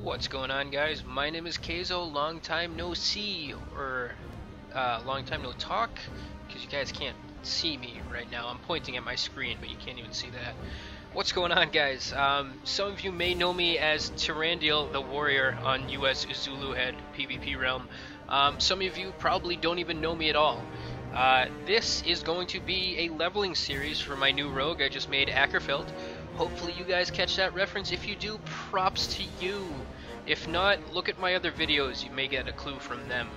What's going on guys? My name is Kazo, long time no see, or uh, long time no talk, because you guys can't see me right now. I'm pointing at my screen, but you can't even see that. What's going on guys? Um, some of you may know me as Tyrandil the Warrior on US Zuluhed PvP Realm. Um, some of you probably don't even know me at all. Uh, this is going to be a leveling series for my new rogue I just made, Åkerfeldt. Hopefully you guys catch that reference. If you do, props to you. If not, look at my other videos. You may get a clue from them.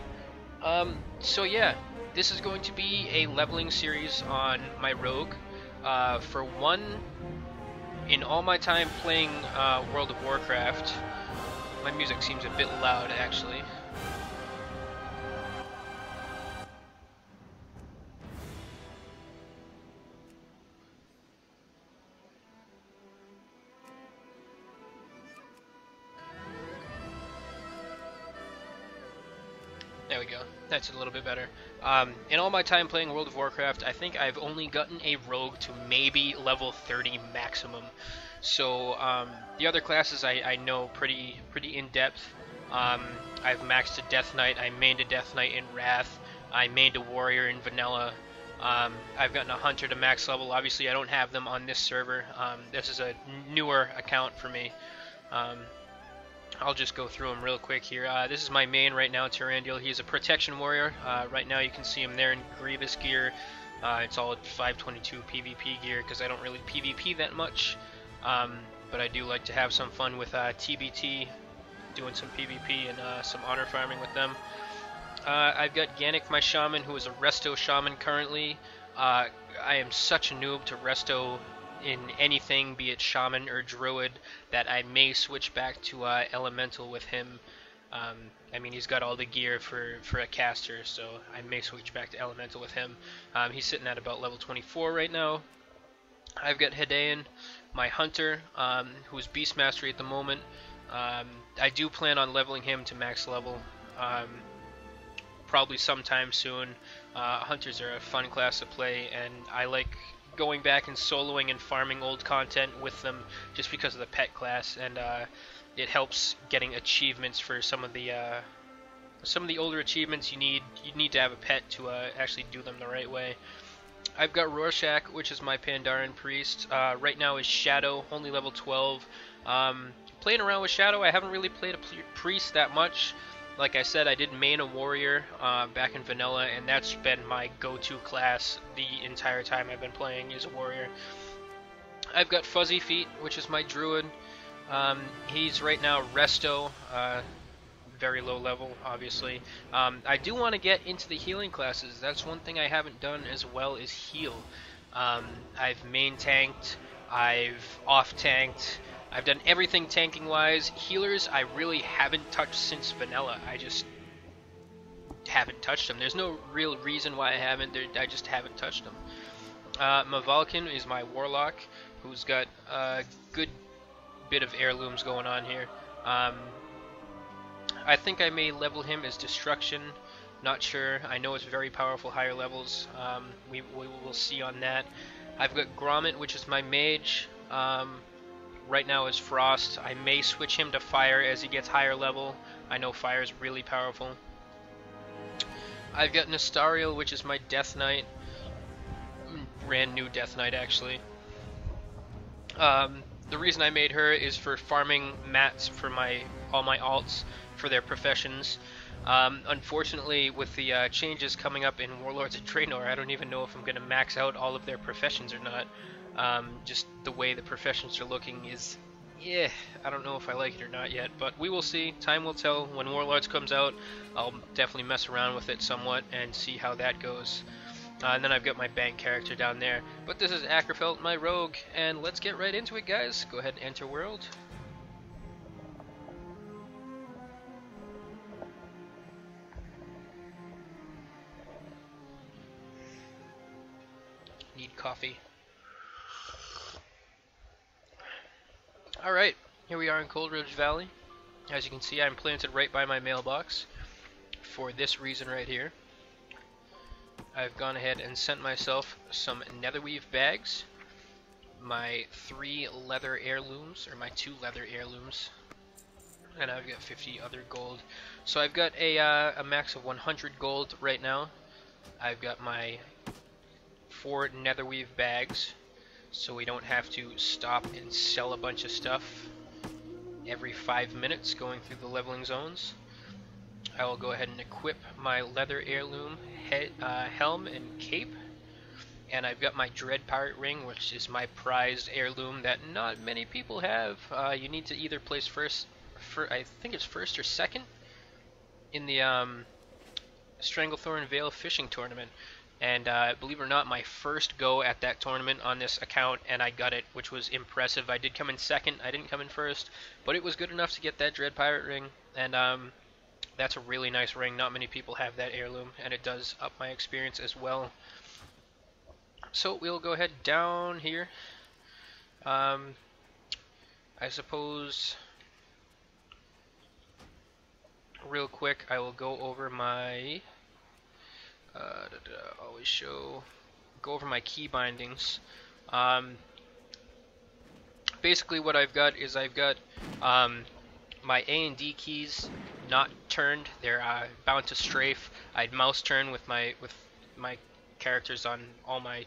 Um, so yeah, this is going to be a leveling series on my rogue. Uh, for one, in all my time playing uh, World of Warcraft, my music seems a bit loud actually. That's a little bit better. Um, in all my time playing World of Warcraft, I think I've only gotten a rogue to maybe level 30 maximum. So um, the other classes I, I, know pretty pretty in depth. Um, I've maxed a Death Knight. I mained a Death Knight in Wrath. I mained a Warrior in Vanilla. Um, I've gotten a Hunter to max level. Obviously, I don't have them on this server. Um, this is a newer account for me. Um, I'll just go through him real quick here. Uh, this is my main right now, Tyrandil. He's a protection warrior. Uh, right now you can see him there in Grievous gear. Uh, it's all 522 PvP gear because I don't really PvP that much. Um, but I do like to have some fun with TBT, uh, doing some PvP and uh, some honor farming with them. Uh, I've got Gannic, my shaman, who is a Resto shaman currently. I am such a noob to Resto in anything, be it shaman or druid, that I may switch back to uh, elemental with him. Um, I mean, he's got all the gear for, for a caster, so I may switch back to elemental with him. Um, he's sitting at about level 24 right now. I've got Hedain, my hunter, um, who's beast mastery at the moment. Um, I do plan on leveling him to max level um, probably sometime soon. Uh, hunters are a fun class to play, and I like going back and soloing and farming old content with them just because of the pet class, and uh, it helps getting achievements for some of the uh, some of the older achievements. You need you need to have a pet to uh, actually do them the right way. I've got Rorschach, which is my Pandaren priest. Uh, right now is Shadow, only level 12. Um, playing around with Shadow, I haven't really played a priest that much like I said, I did main a warrior uh, back in vanilla, and that's been my go-to class the entire time I've been playing is a warrior. I've got Fuzzy Feet, which is my druid. Um, he's right now resto, uh, very low level, obviously. Um, I do want to get into the healing classes. That's one thing I haven't done as well as heal. Um, I've main tanked, I've off tanked, I've done everything tanking wise. Healers, I really haven't touched since vanilla. I just haven't touched them. There's no real reason why I haven't. They're, I just haven't touched them. Uh, Mavalkin is my warlock, who's got a good bit of heirlooms going on here. Um, I think I may level him as destruction. Not sure. I know it's very powerful higher levels. Um, we, we will see on that. I've got Grommet, which is my mage. Um, right now is Frost. I may switch him to Fire as he gets higher level. I know Fire is really powerful. I've got Nestariel, which is my Death Knight. Brand new Death Knight, actually. Um, the reason I made her is for farming mats for my all my alts for their professions. Um, unfortunately, with the uh, changes coming up in Warlords of Draenor, I don't even know if I'm going to max out all of their professions or not. Um, just the way the professions are looking is, yeah, I don't know if I like it or not yet, but we will see. Time will tell. When Warlords comes out, I'll definitely mess around with it somewhat and see how that goes. Uh, and then I've got my bank character down there. But this is Åkerfeldt, my rogue, and let's get right into it, guys. Go ahead and enter world. Coffee. Alright, here we are in Coldridge Valley. As you can see, I'm planted right by my mailbox for this reason right here. I've gone ahead and sent myself some netherweave bags, my three leather heirlooms, or my two leather heirlooms. and I've got 50 other gold. So I've got a, uh, a max of 100 gold right now. I've got my four netherweave bags, so we don't have to stop and sell a bunch of stuff every five minutes going through the leveling zones. I will go ahead and equip my leather heirloom head, uh, helm and cape. And I've got my Dread Pirate Ring, which is my prized heirloom that not many people have. Uh, you need to either place first, for, I think it's first or second, in the um, Stranglethorn Vale fishing tournament. And uh, believe it or not, my first go at that tournament on this account, and I got it, which was impressive. I did come in second, I didn't come in first, but it was good enough to get that Dread Pirate Ring. And um, that's a really nice ring. Not many people have that heirloom, and it does up my experience as well. So we'll go ahead down here. Um, I suppose real quick I will go over my da, da, always show go over my key bindings. Um, basically what I've got is I've got um, my A and D keys not turned. They're uh, bound to strafe. I'd mouse turn with my with my characters on all my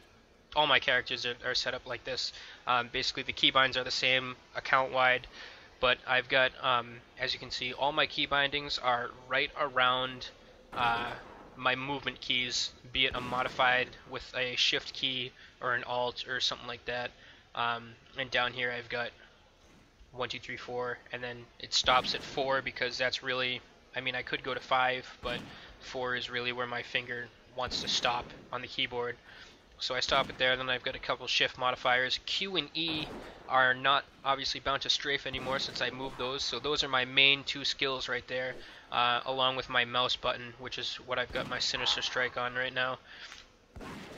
all my characters are, are set up like this. Um, basically, the keybinds are the same account wide, but I've got, um, as you can see, all my key bindings are right around uh, my movement keys, be it a modified with a shift key or an alt or something like that. Um, and down here I've got one, two, three, four, and then it stops at four because that's really, I mean, I could go to five, but four is really where my finger wants to stop on the keyboard. So I stop it there, then I've got a couple shift modifiers. Q and E are not obviously bound to strafe anymore since I moved those, so those are my main two skills right there, uh, along with my mouse button, which is what I've got my Sinister Strike on right now.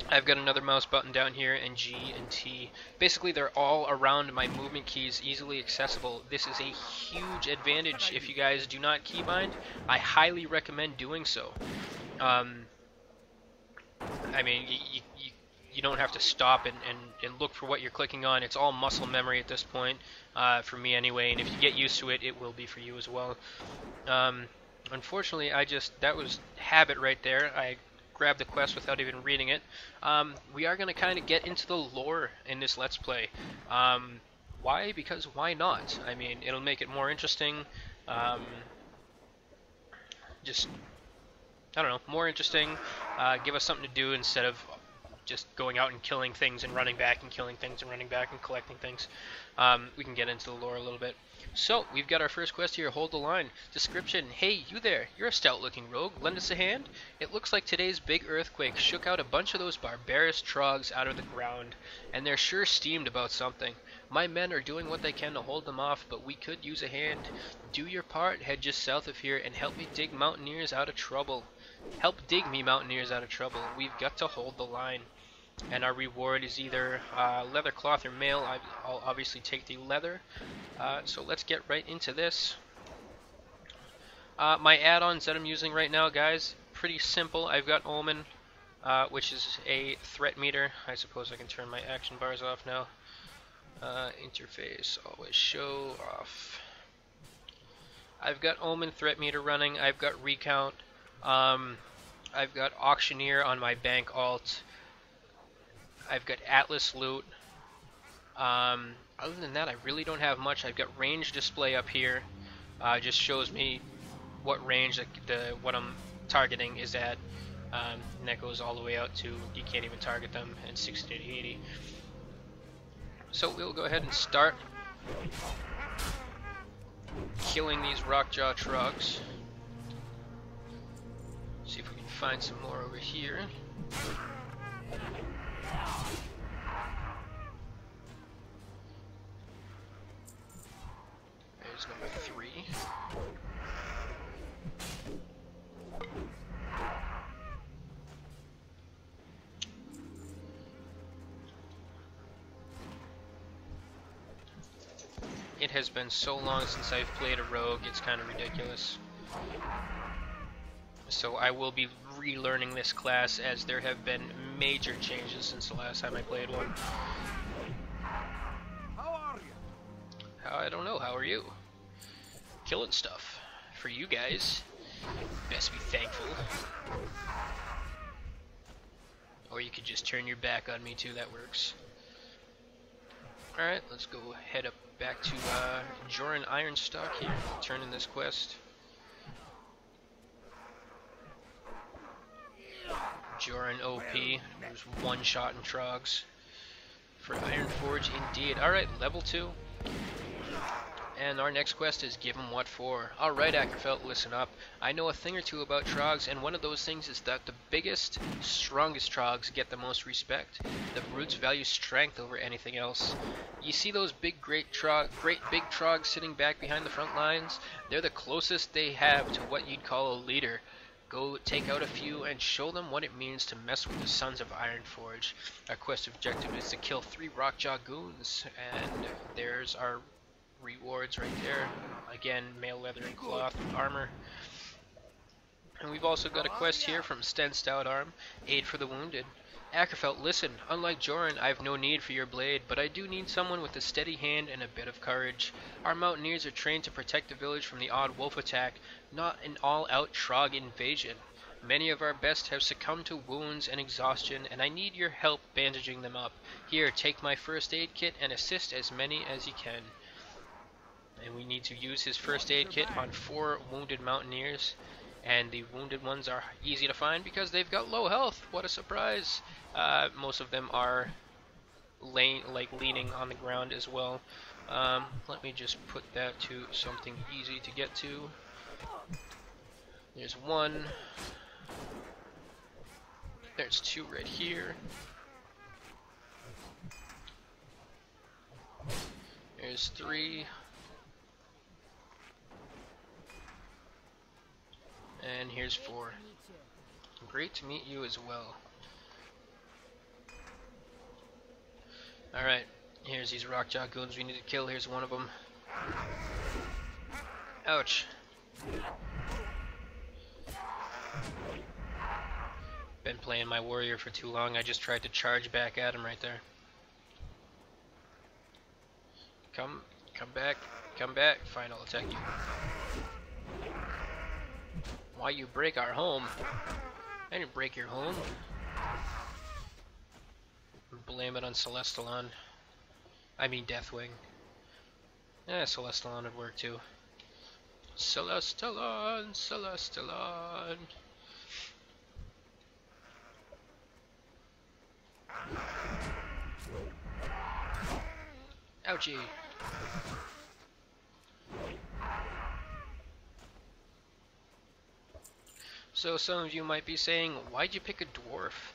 I've got another mouse button down here and G and T. Basically they're all around my movement keys easily accessible. This is a huge advantage if you guys do not keybind. I highly recommend doing so. Um, I mean, you, you, don't have to stop and, and, and look for what you're clicking on. It's all muscle memory at this point, uh, for me anyway, and if you get used to it, it will be for you as well. Um, unfortunately, I just, that was habit right there. I grabbed the quest without even reading it. Um, we are going to kind of get into the lore in this Let's Play. Um, why? Because why not? I mean, it'll make it more interesting. Um, just, I don't know, more interesting. Uh, give us something to do instead of just going out and killing things and running back and killing things and running back and collecting things. Um, we can get into the lore a little bit. So, we've got our first quest here, Hold the Line. Description, Hey, you there, you're a stout-looking rogue, lend us a hand? It looks like today's big earthquake shook out a bunch of those barbarous trogs out of the ground, and they're sure steamed about something. My men are doing what they can to hold them off, but we could use a hand. Do your part, head just south of here, and help me dig mountaineers out of trouble. Help dig me mountaineers out of trouble. We've got to hold the line and our reward is either uh, leather cloth or mail. I, will obviously take the leather. Uh, so let's get right into this. Uh, my add-ons that I'm using right now, guys, pretty simple. I've got Omen, uh, which is a threat meter. I suppose I can turn my action bars off now. Uh, interface, always show off. I've got Omen threat meter running. I've got Recount. Um, I've got Auctioneer on my bank alt. I've got Atlas loot. Um, other than that, I really don't have much. I've got range display up here. Uh, just shows me what range the, the what I'm targeting is at. Um, and that goes all the way out to you can't even target them in 60 to 80. So we'll go ahead and start killing these rockjaw trogs. See if we can find some more over here. Number three. It has been so long since I've played a rogue, it's kind of ridiculous. So I will be relearning this class as there have been major changes since the last time I played one. How are you? I don't know, how are you? killing stuff for you guys. Best be thankful. Or you could just turn your back on me too, that works. Alright, let's go head up back to uh, Joren Ironstock here, turning this quest. Joren OP, there's one shot in Trogs. For Ironforge, indeed. Alright, level 2. And our next quest is Give 'em What For. Alright, Åkerfeldt, listen up. I know a thing or two about Trogs, and one of those things is that the biggest, strongest Trogs get the most respect. The brutes value strength over anything else. You see those big, great Trog, great big Trogs sitting back behind the front lines? They're the closest they have to what you'd call a leader. Go take out a few and show them what it means to mess with the Sons of Ironforge. Our quest objective is to kill three Rockjaw goons, and there's our rewards right there. Again, mail leather and cloth armor. And we've also got a quest here from Sten Stoutarm, Aid for the Wounded. Åkerfeldt, listen, unlike Joren, I have no need for your blade, but I do need someone with a steady hand and a bit of courage. Our mountaineers are trained to protect the village from the odd wolf attack, not an all-out Trog invasion. Many of our best have succumbed to wounds and exhaustion, and I need your help bandaging them up. Here, take my first aid kit and assist as many as you can and we need to use his first aid kit on four wounded mountaineers and the wounded ones are easy to find because they've got low health. What a surprise. Uh, most of them are laying like leaning on the ground as well. Um, let me just put that to something easy to get to. There's one. There's two right here. There's three And here's four. Great to meet you as well. Alright, here's these Rockjaw goons we need to kill. Here's one of them. Ouch. Been playing my warrior for too long. I just tried to charge back at him right there. Come, come back, come back. Fine, I'll attack you. Why you break our home? I didn't break your home. Blame it on Celestalon. I mean Deathwing. Yeah, Celestalon would work too. Celestalon, Celestalon. Ouchie. So some of you might be saying, why'd you pick a dwarf?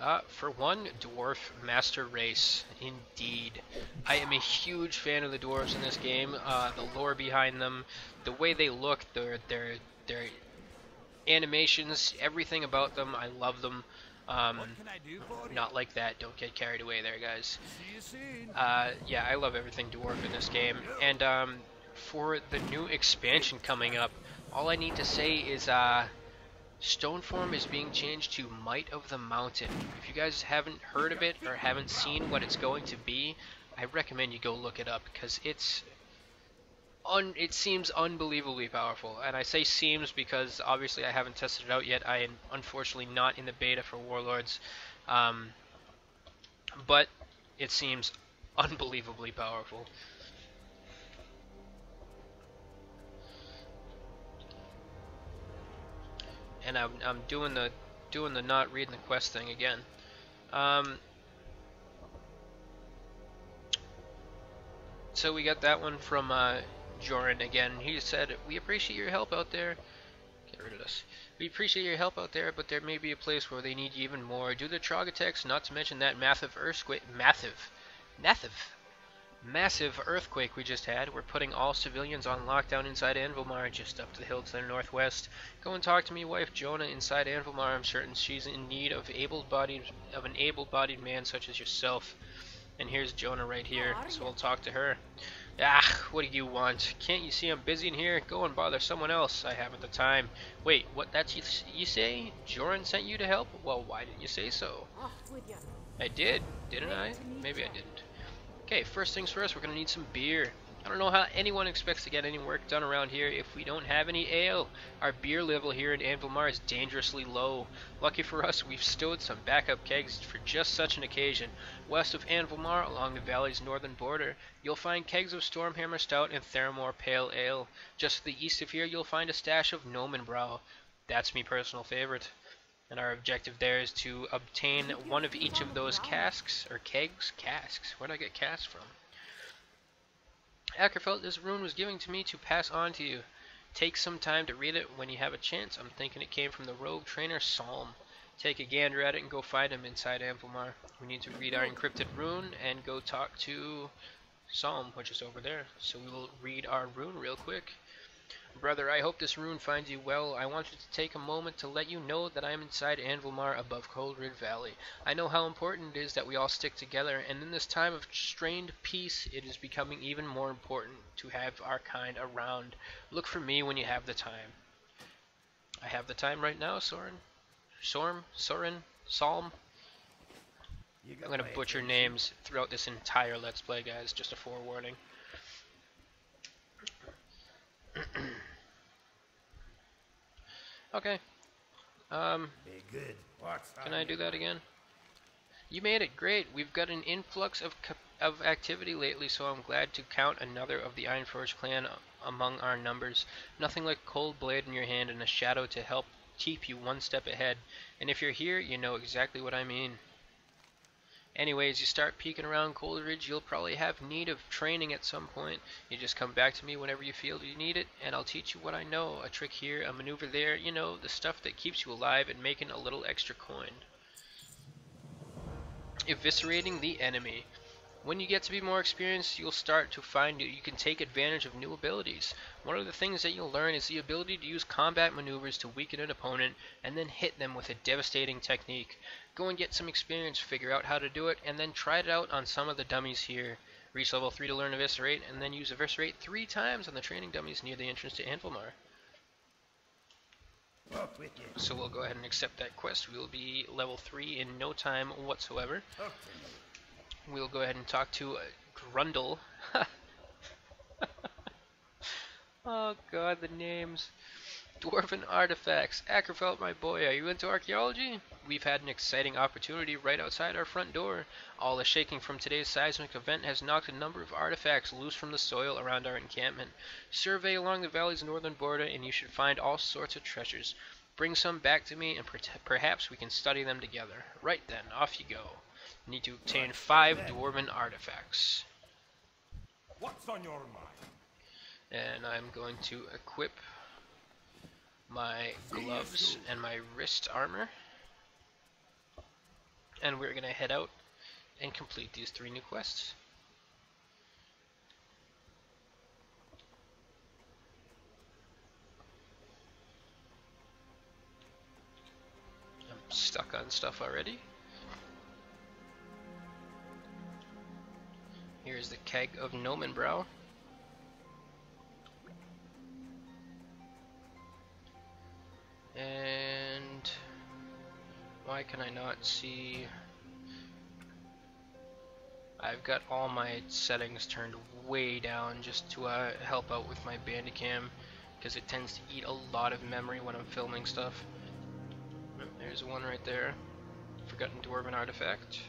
Uh, for one, dwarf master race, indeed. I am a huge fan of the dwarves in this game. Uh, the lore behind them, the way they look, their their their animations, everything about them, I love them. Um, not like that. Don't get carried away there, guys. Uh, yeah, I love everything dwarf in this game. And um, for the new expansion coming up, all I need to say is. Uh, Stoneform is being changed to Might of the Mountain. If you guys haven't heard of it or haven't seen what it's going to be, I recommend you go look it up because it's un it seems unbelievably powerful. And I say seems because obviously I haven't tested it out yet. I am unfortunately not in the beta for Warlords. Um, but it seems unbelievably powerful. And I'm, I'm doing the doing the not reading the quest thing again. Um, so we got that one from uh, Joren again. He said, "We appreciate your help out there." Get rid of this. We appreciate your help out there, but there may be a place where they need you even more. To the Trogotex, not to mention that massive earthquake, massive, massive massive earthquake we just had. We're putting all civilians on lockdown inside Anvilmar, just up the hill to the northwest. Go and talk to me, wife Jona, inside Anvilmar. I'm certain she's in need of able-bodied of an able-bodied man such as yourself. And here's Jona right here, so we'll talk to her. Ah, what do you want? Can't you see I'm busy in here? Go and bother someone else. I haven't the time. Wait, what? That's you, you say? Joren sent you to help? Well, why didn't you say so? I did, didn't I? Maybe I didn't. Okay, first things first, we're gonna need some beer. I don't know how anyone expects to get any work done around here if we don't have any ale. Our beer level here in Anvilmar is dangerously low. Lucky for us, we've stowed some backup kegs for just such an occasion. West of Anvilmar, along the valley's northern border, you'll find kegs of Stormhammer Stout and Theramore Pale Ale. Just to the east of here, you'll find a stash of Gnomenbrau. That's me personal favorite. And our objective there is to obtain one of each of those casks, or kegs? Casks. Where'd I get casks from? Åkerfeldt, this rune was given to me to pass on to you. Take some time to read it when you have a chance. I'm thinking it came from the rogue trainer Psalm. Take a gander at it and go find him inside Anvilmar. We need to read our encrypted rune and go talk to Psalm, which is over there. So we will read our rune real quick. Brother, I hope this rune finds you well. I wanted to take a moment to let you know that I am inside Anvilmar above Coldridge Valley. I know how important it is that we all stick together, and in this time of strained peace, it is becoming even more important to have our kind around. Look for me when you have the time. I have the time right now, Soren. Sorm? Soren? Psalm? I'm going to butcher names throughout this entire Let's Play, guys, just a forewarning. okay. Um, good. can I do that again? You made it great. We've got an influx of of activity lately, so I'm glad to count another of the Ironforge clan among our numbers. Nothing like a cold blade in your hand and a shadow to help keep you one step ahead. And if you're here, you know exactly what I mean. Anyways, you start peeking around Coldridge, you'll probably have need of training at some point. You just come back to me whenever you feel you need it, and I'll teach you what I know. A trick here, a maneuver there, you know, the stuff that keeps you alive and making a little extra coin. Eviscerating the enemy. When you get to be more experienced, you'll start to find you can take advantage of new abilities. One of the things that you'll learn is the ability to use combat maneuvers to weaken an opponent and then hit them with a devastating technique. Go and get some experience, figure out how to do it, and then try it out on some of the dummies here. Reach level 3 to learn Eviscerate, and then use Eviscerate 3 times on the training dummies near the entrance to Anvilmar. So we'll go ahead and accept that quest. We will be level 3 in no time whatsoever we'll go ahead and talk to uh, Grundel. oh god, the names. Dwarven artifacts. Åkerfeldt, my boy, are you into archaeology? We've had an exciting opportunity right outside our front door. All the shaking from today's seismic event has knocked a number of artifacts loose from the soil around our encampment. Survey along the valley's northern border and you should find all sorts of treasures. Bring some back to me and per perhaps we can study them together. Right then, off you go. Need to obtain five dwarven artifacts. What's on your mind? And I'm going to equip my gloves and my wrist armor. And we're to head out and complete these three new quests. I'm stuck on stuff already. Here's the keg of Gnomenbrau. And why can I not see? I've got all my settings turned way down just to uh, help out with my Bandicam because it tends to eat a lot of memory when I'm filming stuff. There's one right there. Forgotten Dwarven Artifact.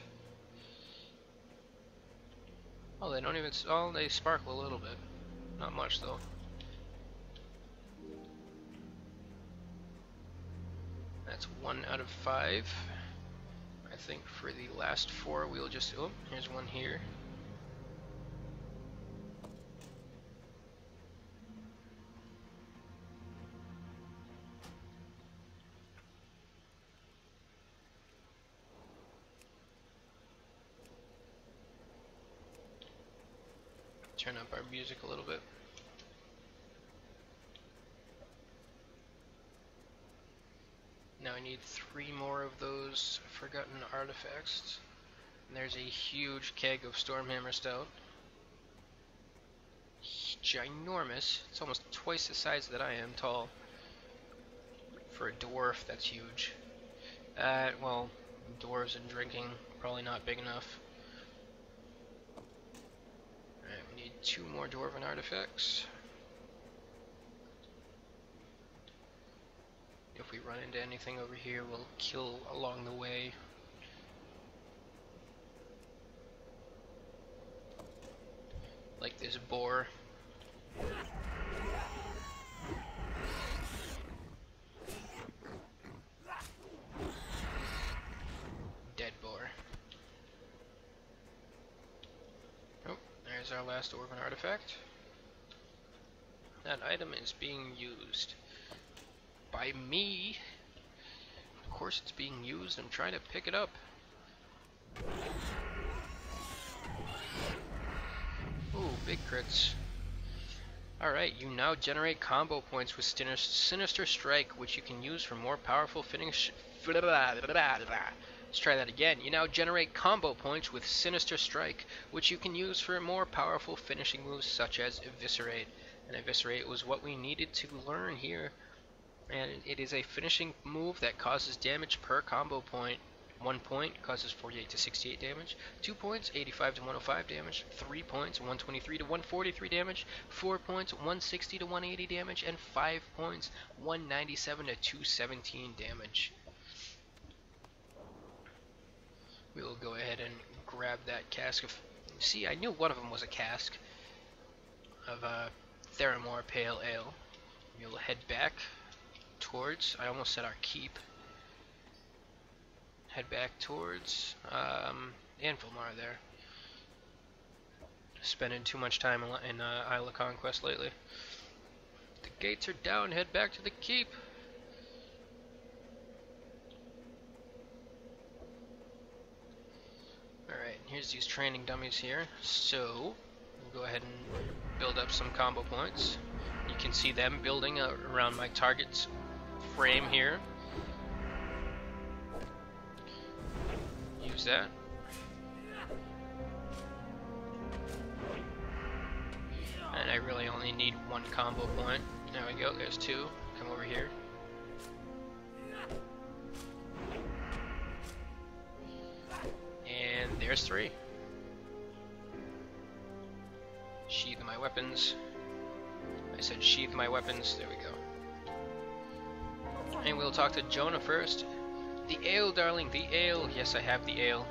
Oh, they don't even. Oh, they sparkle a little bit. Not much though. That's one out of five. I think for the last four, we'll just. Oh, here's one here. turn up our music a little bit. Now I need three more of those forgotten artifacts. And there's a huge keg of Stormhammer Stout. Ginormous. It's almost twice the size that I am tall. For a dwarf, that's huge. Uh, well, dwarves and drinking, probably not big enough. Alright, we need two more Dwarven artifacts. If we run into anything over here, we'll kill along the way. Like this boar. Dead boar. Oh, there's our last Dwarven artifact. That item is being used by me. Of course it's being used. I'm trying to pick it up. Ooh, big crits. Alright, you now generate combo points with Sinister, Strike, which you can use for more powerful finish. Let's try that again. You now generate combo points with Sinister Strike, which you can use for more powerful finishing moves such as Eviscerate. And Eviscerate was what we needed to learn here. And it is a finishing move that causes damage per combo point. One point causes 48 to 68 damage. Two points, 85 to 105 damage. Three points, 123 to 143 damage. Four points, 160 to 180 damage. And five points, 197 to 217 damage. We will go ahead and grab that cask of. See, I knew one of them was a cask of uh, Theramore Pale Ale. We'll head back towards. I almost said our keep. Head back towards um, Anvilmar there. Spending too much time in, uh, Isle of Conquest lately. The gates are down. Head back to the keep. Alright, here's these training dummies here. So, we'll go ahead and build up some combo points. You can see them building around my target's frame here. Use that. And I really only need one combo point. There we go, there's two. Come over here. And there's three. Sheath my weapons. I said sheath my weapons. There we go. And we'll talk to Jona first. The ale, darling, the ale. Yes, I have the ale.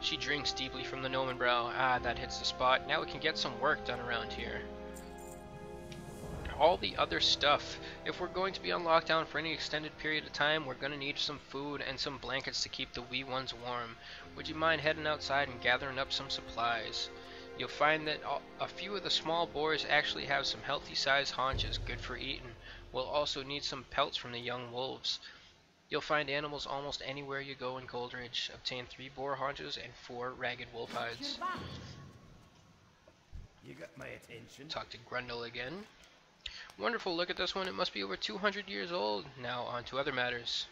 She drinks deeply from the Gnomenbrau. Ah, that hits the spot. Now we can get some work done around here. All the other stuff. If we're going to be on lockdown for any extended period of time, we're going to need some food and some blankets to keep the wee ones warm. Would you mind heading outside and gathering up some supplies? You'll find that a few of the small boars actually have some healthy sized haunches, good for eating. We'll also need some pelts from the young wolves. You'll find animals almost anywhere you go in Coldridge. Obtain three boar haunches and four ragged wolf hides. You got my attention. Talk to Grundel again. Wonderful, look at this one. It must be over 200 years old. Now on to other matters.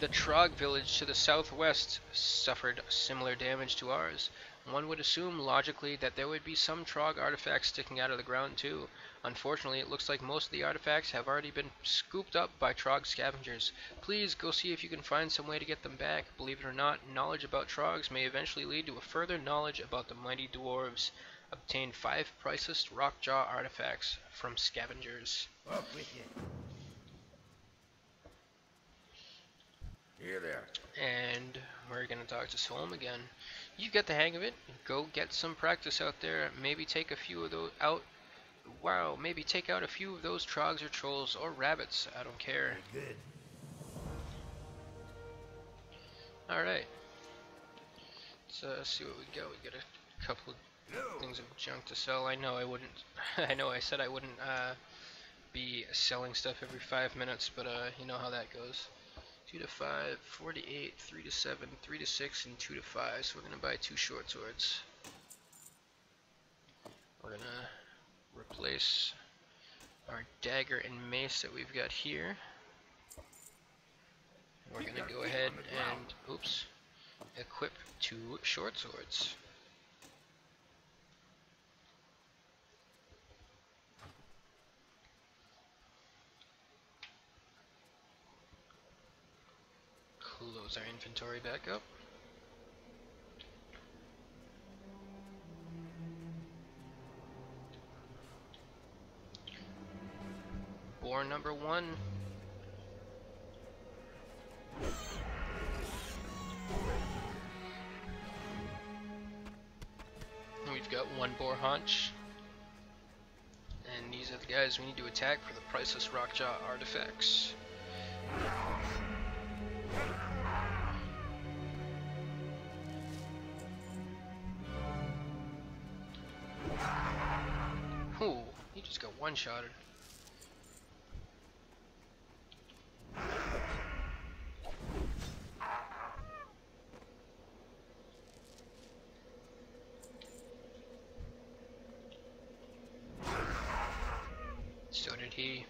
The Trog village to the southwest suffered similar damage to ours. One would assume logically that there would be some Trog artifacts sticking out of the ground too. Unfortunately, it looks like most of the artifacts have already been scooped up by Trog scavengers. Please go see if you can find some way to get them back. Believe it or not, knowledge about Trogs may eventually lead to a further knowledge about the mighty dwarves. Obtain five priceless Rockjaw artifacts from scavengers. Up with you. Here there. And we're going to talk to Solm again. You get the hang of it. Go get some practice out there. Maybe take a few of those out. Wow, maybe take out a few of those trogs or trolls or rabbits. I don't care. Good. Alright. Let's uh, see what we got. We got a couple of things of junk to sell. I know I wouldn't. I know I said I wouldn't uh, be selling stuff every five minutes, but uh, you know how that goes. 2 to 5, 4 to 8, 3 to 7, 3 to 6, and 2 to 5. So we're going to buy two short swords. We're going to replace our dagger and mace that we've got here. We're going to go ahead and, oops, equip two short swords. bulldoze our inventory back up. War number one. We've got one boar hunch. And these are the guys we need to attack for the priceless rockjaw artifacts. One-shotted. So did he.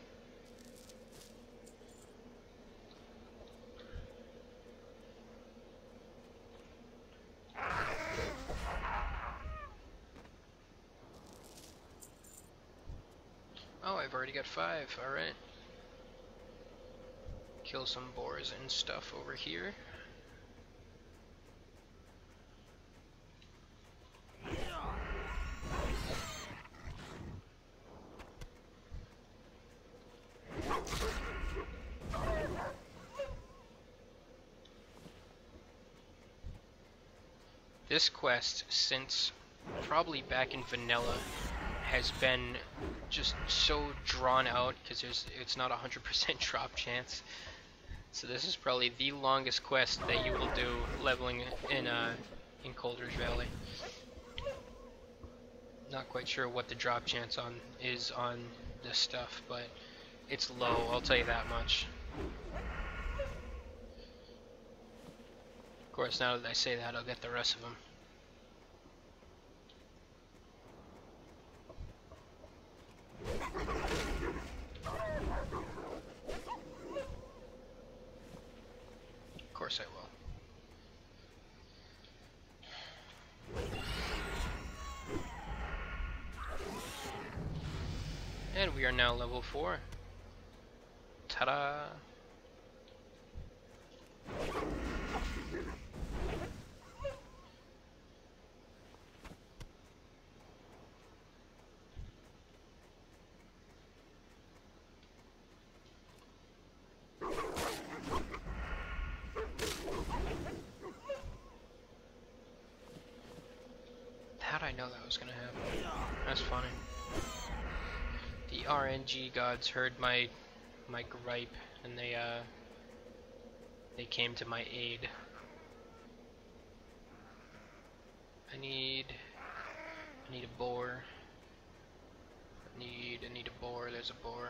Oh, I've already got five. Alright. Kill some boars and stuff over here. This quest, since probably back in vanilla, has been just so drawn out because there's it's not a hundred percent drop chance. So this is probably the longest quest that you will do leveling in uh in Coldridge Valley. Not quite sure what the drop chance on is on this stuff, but it's low. I'll tell you that much. Of course, now that I say that, I'll get the rest of them. Of course I will. And we are 4. Ta-da! How'd I know that was gonna happen? That's funny. The RNG gods heard my my gripe and they uh they came to my aid. I need I need a boar. I need I need a boar, there's a boar.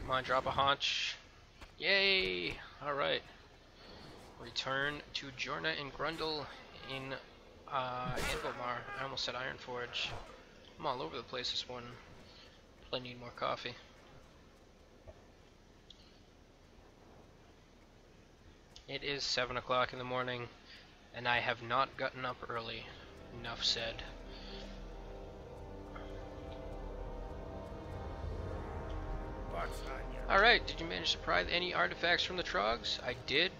Come on, drop a haunch. Yay! Alright. Return to Joren and Grundel in uh, Anvilmar. I almost said Ironforge. I'm all over the place this one. Probably need more coffee. It is 7 o'clock in the morning, and I have not gotten up early. Enough said. What's on your Alright, did you manage to pry any artifacts from the Trogs? I did.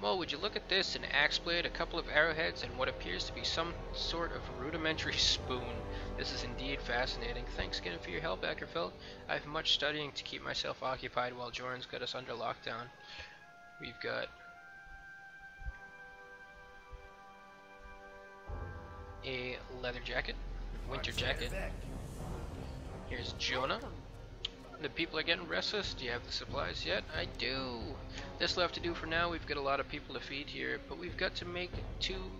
Well, would you look at this? An axe blade, a couple of arrowheads, and what appears to be some sort of rudimentary spoon. This is indeed fascinating. Thanks again for your help, Åkerfeldt. I have much studying to keep myself occupied while Joren's got us under lockdown. We've got a leather jacket, winter jacket. Here's Jona. The people are getting restless. Do you have the supplies yet? I do. This have to do for now. We've got a lot of people to feed here, but we've got to make two.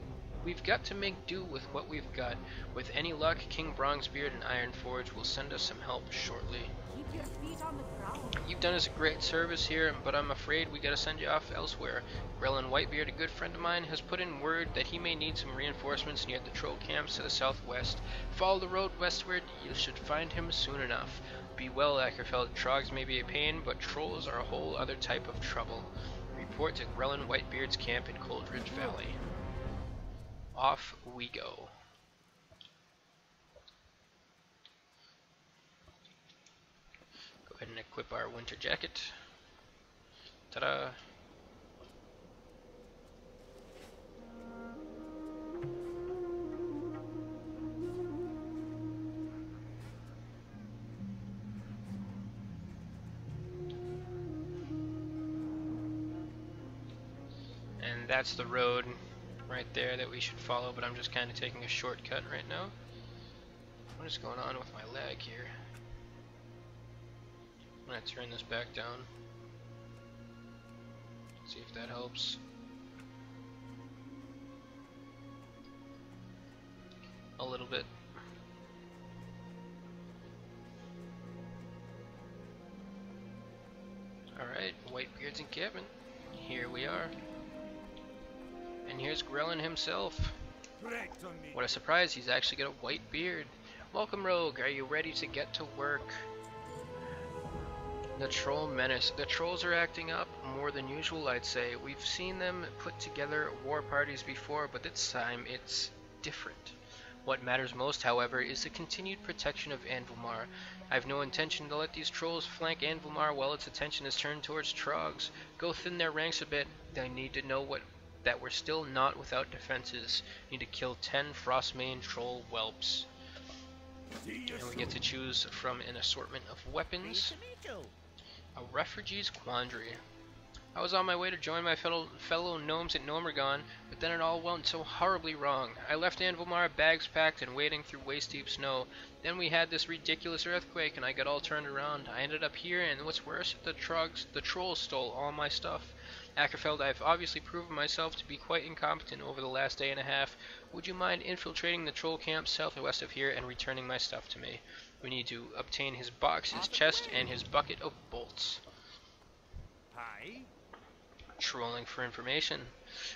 We've got to make do with what we've got. With any luck, King Bronzebeard and Ironforge will send us some help shortly. Keep your feet on the ground. You've done us a great service here, but I'm afraid we gotta send you off elsewhere. Grelin Whitebeard, a good friend of mine, has put in word that he may need some reinforcements near the troll camps to the southwest. Follow the road westward, you should find him soon enough. Be well, Åkerfeldt. Trogs may be a pain, but trolls are a whole other type of trouble. Report to Grelin Whitebeard's camp in Coldridge Valley. Off we go. Go ahead and equip our winter jacket. Ta-da! That's the road right there that we should follow, but I'm just kind of taking a shortcut right now. What is going on with my lag here? I'm gonna turn this back down. See if that helps. A little bit. Alright, Whitebeard's encampment. Here we are. And here's Grelin himself. What a surprise, he's actually got a white beard. Welcome, Rogue. Are you ready to get to work? The Troll Menace. The trolls are acting up more than usual, I'd say. We've seen them put together war parties before, but this time it's different. What matters most, however, is the continued protection of Anvilmar. I've no intention to let these trolls flank Anvilmar while its attention is turned towards Trogs. Go thin their ranks a bit. They need to know what that we're still not without defenses. Need to kill 10 Frostmane troll whelps. And we get to choose from an assortment of weapons. A refugee's quandary. I was on my way to join my fellow fellow gnomes at Gnomeregan, but then it all went so horribly wrong. I left Anvilmar, bags packed and wading through waist-deep snow. Then we had this ridiculous earthquake, and I got all turned around. I ended up here, and what's worse, the trogs, the trolls stole all my stuff. Åkerfeldt, I've obviously proven myself to be quite incompetent over the last day and a half. Would you mind infiltrating the troll camp southwest of here and returning my stuff to me? We need to obtain his box, his chest, and his bucket of bolts. Hi. Trolling for information.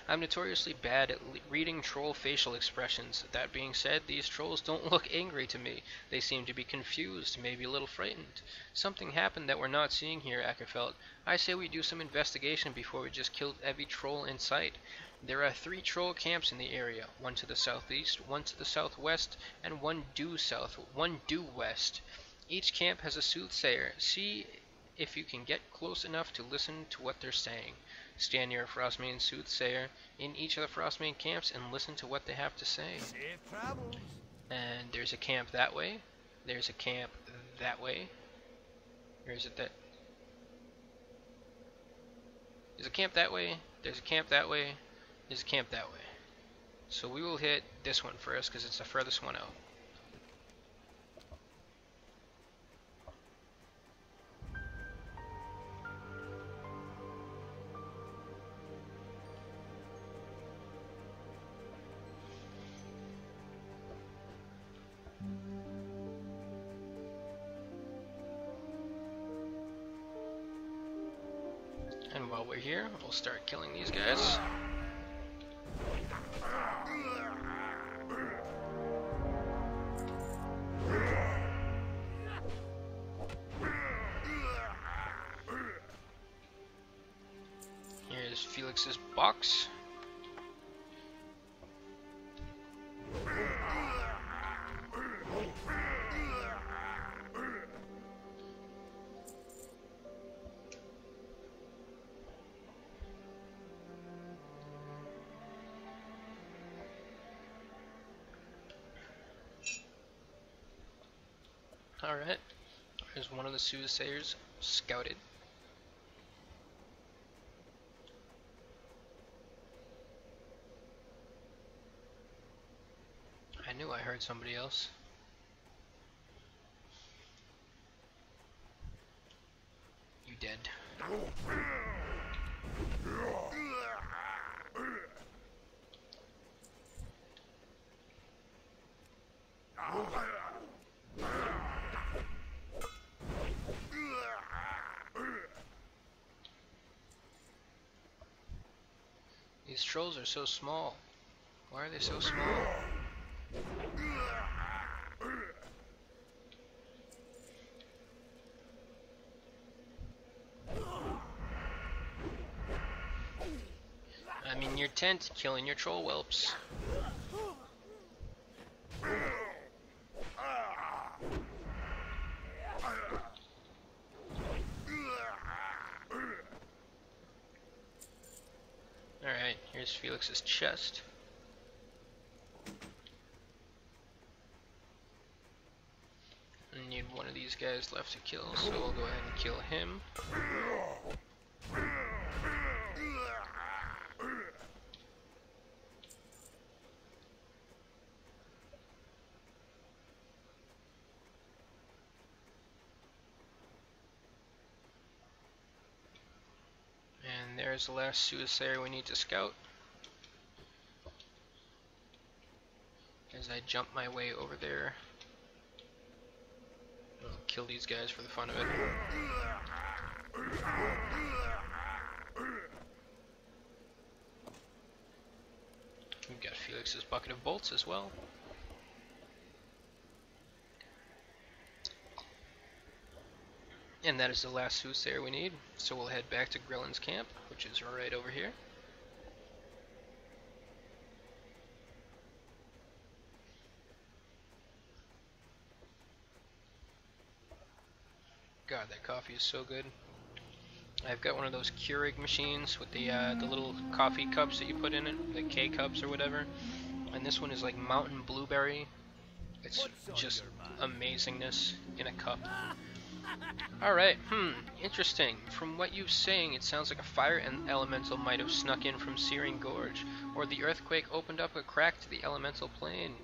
I'm notoriously bad at reading troll facial expressions. That being said, these trolls don't look angry to me. They seem to be confused, maybe a little frightened. Something happened that we're not seeing here, Åkerfeldt. I say we do some investigation before we just kill every troll in sight. There are three troll camps in the area, one to the southeast, one to the southwest, and one due south, one due west. Each camp has a soothsayer. See if you can get close enough to listen to what they're saying. Stand near a Frostmane soothsayer in each of the Frostmane camps and listen to what they have to say. And there's a camp that way. There's a camp that way. Or is it that? There's a camp that way. There's a camp that way. There's a camp that way. So we will hit this one first because it's the furthest one out. Here, we'll start killing these guys. Alright. There's one of the soothsayers scouted. I knew I heard somebody else. Trolls are so small. Why are they so small? I'm in your tent killing your troll whelps. Felix's chest. I need one of these guys left to kill, so we'll go ahead and kill him. And there's the last suicide we need to scout. Jump my way over there. I'll kill these guys for the fun of it. We've got Felix's bucket of bolts as well. And that is the last soothsayer we need, so we'll head back to Grelin's camp, which is right over here. God, that coffee is so good. I've got one of those Keurig machines with the uh, the little coffee cups that you put in it, the K cups or whatever. And this one is like mountain blueberry. It's just amazingness in a cup. Alright, hmm, interesting. From what you're saying, it sounds like a fire en- elemental might have snuck in from Searing Gorge, or the earthquake opened up a crack to the elemental plane.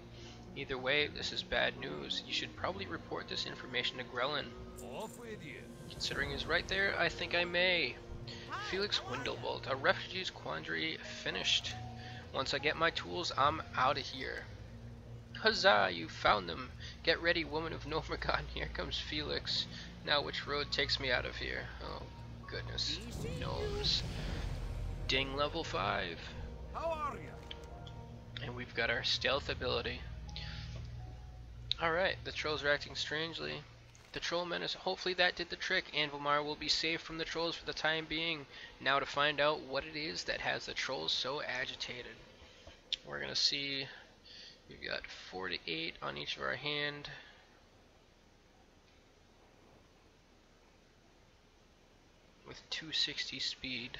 Either way, this is bad news. You should probably report this information to Grelin. Off with you. Considering he's right there, I think I may. Felix Whistlebolt, a refugee's quandary finished. Once I get my tools, I'm out of here. Huzzah, you found them. Get ready, woman of Gnomeregan. Here comes Felix. Now, which road takes me out of here? Oh, goodness. Gnomes. Ding level 5. How are you? And we've got our stealth ability. Alright, the trolls are acting strangely. The troll menace, hopefully that did the trick. And Anvilmar will be safe from the trolls for the time being. Now to find out what it is that has the trolls so agitated. We're gonna see, we've got 4 to 8 on each of our hand. With 260 speed.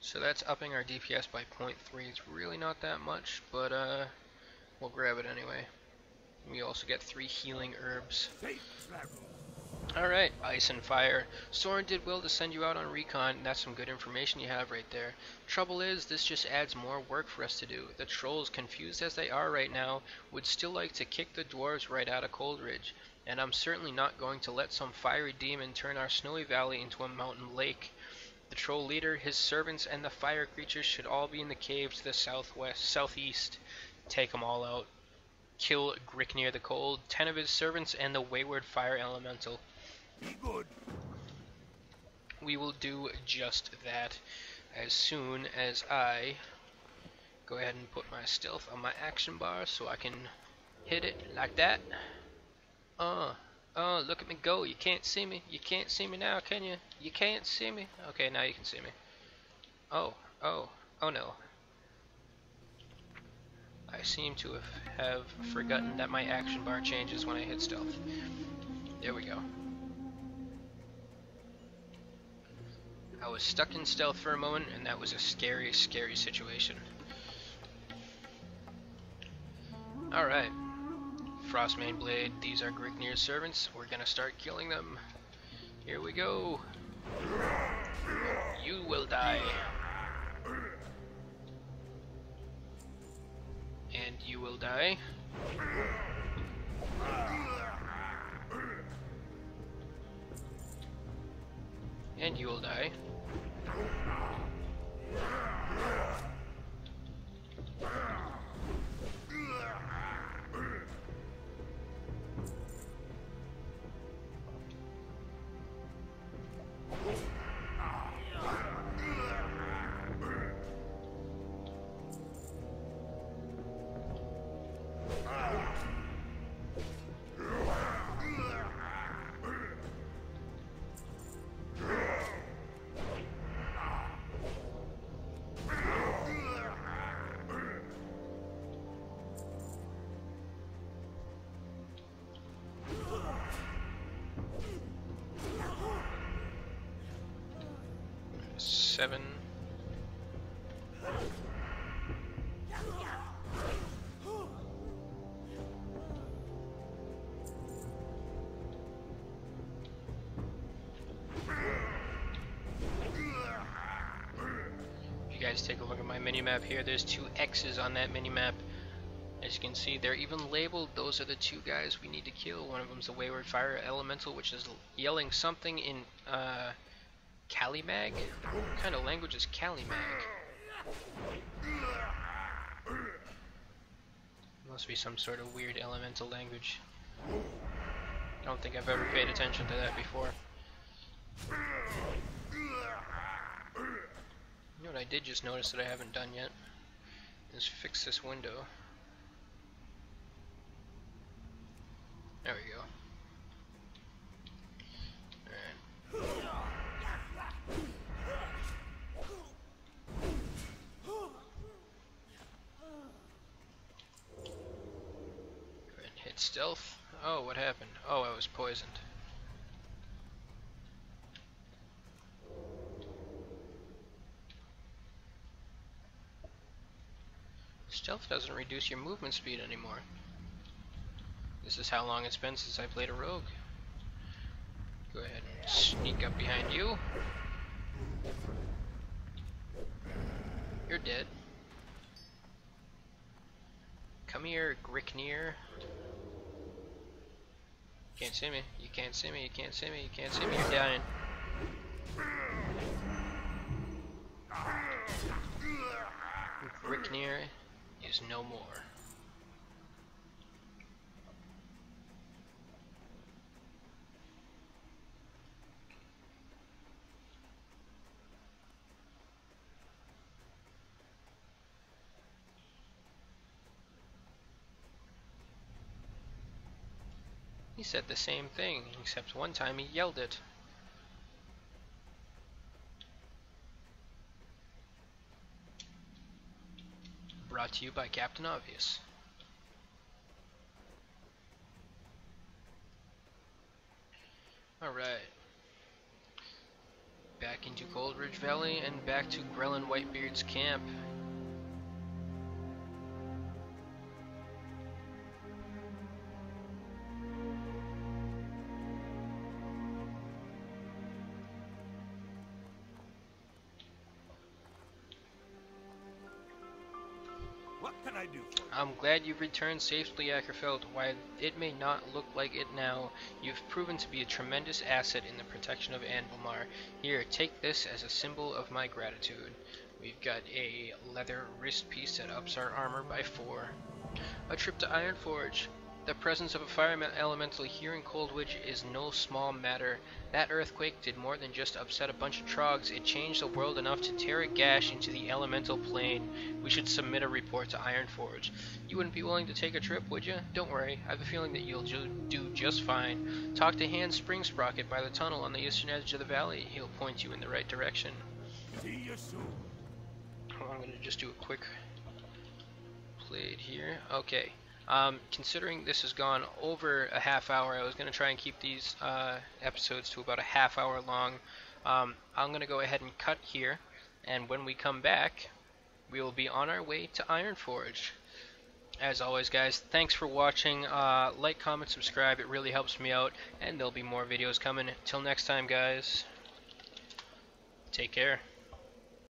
So that's upping our DPS by 0.3. It's really not that much, but uh, we'll grab it anyway. We also get three healing herbs. Alright, Ice and Fire. Joren did well to send you out on recon. That's some good information you have right there. Trouble is, this just adds more work for us to do. The trolls, confused as they are right now, would still like to kick the dwarves right out of Coldridge. And I'm certainly not going to let some fiery demon turn our snowy valley into a mountain lake. The troll leader, his servants, and the fire creatures should all be in the caves to the southwest, southeast. Take them all out. Kill Grik'nir the Cold, ten of his servants, and the wayward fire elemental. Be good. We will do just that as soon as I go ahead and put my stealth on my action bar so I can hit it like that. Uh, oh, look at me go. You can't see me. You can't see me now, can you? You can't see me. Okay, now you can see me. Oh, oh, oh no. I seem to have, forgotten that my action bar changes when I hit stealth. There we go. I was stuck in stealth for a moment, and that was a scary, scary situation. Alright. Frostmane Blade, these are Grik'nir's servants. We're gonna start killing them. Here we go. You will die. And you will die. And you will die. Seven. You guys take a look at my mini-map here, there's two X's on that mini-map. As you can see, they're even labeled. Those are the two guys we need to kill. One of them's the Wayward Fire Elemental, which is yelling something in uh, Kalimag? What kind of language is Kalimag? Must be some sort of weird elemental language. I don't think I've ever paid attention to that before. You know what I did just notice that I haven't done yet? Is fix this window. There we go. Alright. Go ahead and hit stealth. Oh, what happened? Oh, I was poisoned. Stealth doesn't reduce your movement speed anymore. This is how long it's been since I played a rogue. Go ahead and sneak up behind you. You're dead. Come here, Grik'nir. You can't see me. You can't see me. You can't see me. You can't see me. You're dying. Grik'nir is no more. Said the same thing, except one time he yelled it. Brought to you by Captain Obvious. Alright. Back into Coldridge Valley and back to Grelin Whitebeard's camp. I do? I'm glad you've returned safely, Åkerfeldt. While it may not look like it now, you've proven to be a tremendous asset in the protection of Anvilmar. Here, take this as a symbol of my gratitude. We've got a leather wrist piece that ups our armor by four. A trip to Ironforge. The presence of a fire elemental here in Coldridge is no small matter. That earthquake did more than just upset a bunch of trogs, it changed the world enough to tear a gash into the elemental plane. We should submit a report to Ironforge. You wouldn't be willing to take a trip, would you? Don't worry, I have a feeling that you'll ju- do just fine. Talk to Hans Springsprocket by the tunnel on the eastern edge of the valley. He'll point you in the right direction. See you soon. Well, I'm going to just do a quick play here. Okay. Um, considering this has gone over a half hour, I was going to try and keep these uh, episodes to about a half hour long. Um, I'm going to go ahead and cut here, and when we come back, we will be on our way to Ironforge. As always, guys, thanks for watching. Uh, like, comment, subscribe. It really helps me out, and there'll be more videos coming. Till next time, guys. Take care.